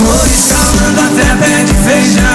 flores calando até pé de feijão.